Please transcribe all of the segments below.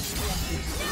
Summoner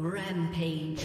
Rampage.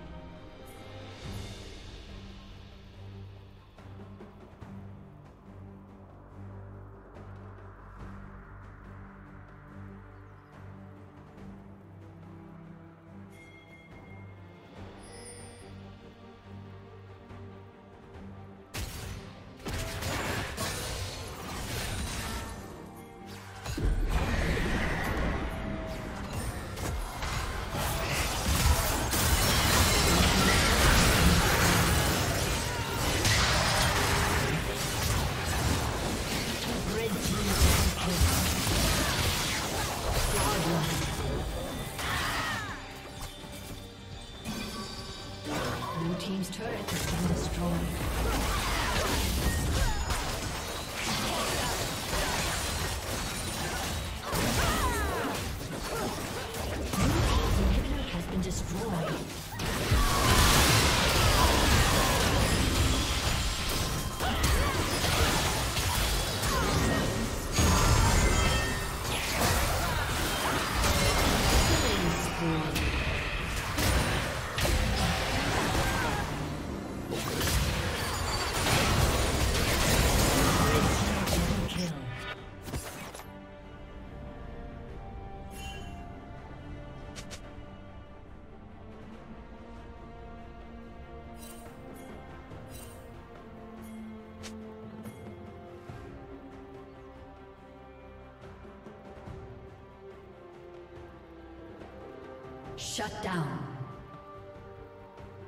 Shut down.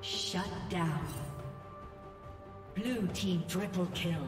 Shut down. Blue team triple kill.